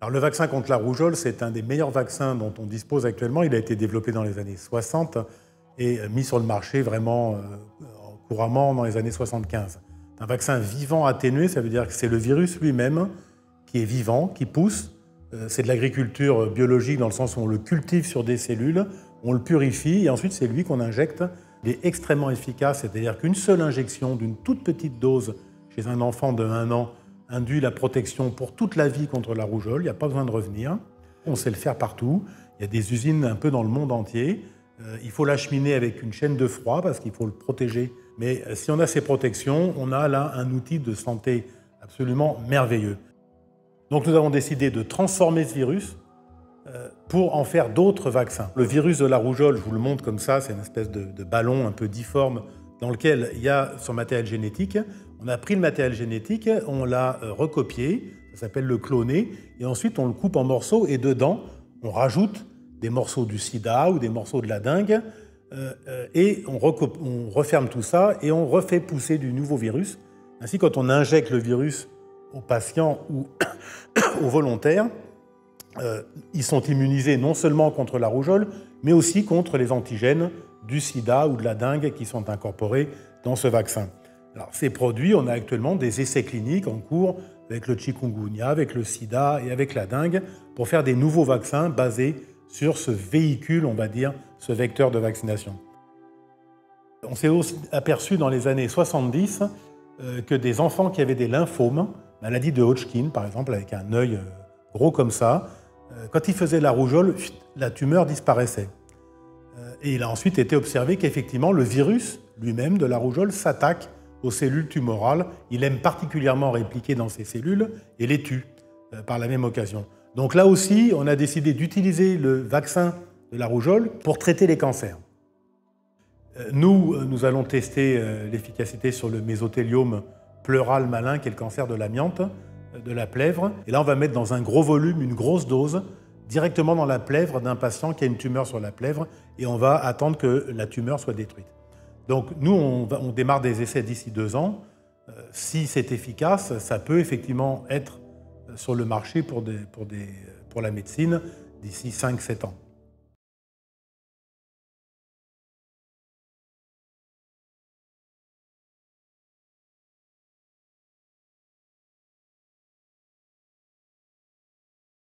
Alors, le vaccin contre la rougeole, c'est un des meilleurs vaccins dont on dispose actuellement. Il a été développé dans les années 60 et mis sur le marché vraiment euh, couramment dans les années 75. Un vaccin vivant atténué, ça veut dire que c'est le virus lui-même qui est vivant, qui pousse. Euh, c'est de l'agriculture biologique dans le sens où on le cultive sur des cellules, on le purifie et ensuite c'est lui qu'on injecte. Il est extrêmement efficace, c'est-à-dire qu'une seule injection d'une toute petite dose chez un enfant de 1 an induit la protection pour toute la vie contre la rougeole. Il n'y a pas besoin de revenir. On sait le faire partout. Il y a des usines un peu dans le monde entier. Euh, il faut l'acheminer avec une chaîne de froid parce qu'il faut le protéger. Mais euh, si on a ces protections, on a là un outil de santé absolument merveilleux. Donc nous avons décidé de transformer ce virus euh, pour en faire d'autres vaccins. Le virus de la rougeole, je vous le montre comme ça, c'est une espèce de, de, ballon un peu difforme dans lequel il y a son matériel génétique. On a pris le matériel génétique, on l'a recopié, ça s'appelle le cloner, et ensuite on le coupe en morceaux et dedans on rajoute des morceaux du sida ou des morceaux de la dengue, euh, euh, et on, referme tout ça et on refait pousser du nouveau virus. Ainsi, quand on injecte le virus aux patients ou aux volontaires, euh, ils sont immunisés non seulement contre la rougeole, mais aussi contre les antigènes du sida ou de la dengue qui sont incorporés dans ce vaccin. Alors, ces produits, on a actuellement des essais cliniques en cours avec le chikungunya, avec le sida et avec la dengue pour faire des nouveaux vaccins basés sur ce véhicule, on va dire, ce vecteur de vaccination. On s'est aussi aperçu dans les années 70 euh, que des enfants qui avaient des lymphomes, maladie de Hodgkin par exemple, avec un œil euh, gros comme ça, euh, quand ils faisaient la rougeole, la tumeur disparaissait. Et il a ensuite été observé qu'effectivement, le virus lui-même de la rougeole s'attaque aux cellules tumorales. Il aime particulièrement répliquer dans ces cellules et les tue par la même occasion. Donc là aussi, on a décidé d'utiliser le vaccin de la rougeole pour traiter les cancers. Euh, nous, euh, nous allons tester euh, l'efficacité sur le mésothéliome pleural malin, qui est le cancer de l'amiante, de la plèvre. Et là, on va mettre dans un gros volume, une grosse dose, directement dans la plèvre d'un patient qui a une tumeur sur la plèvre, et on va attendre que la tumeur soit détruite. Donc nous, on, démarre des essais d'ici deux ans. Si c'est efficace, ça peut effectivement être sur le marché pour la médecine d'ici 5-7 ans.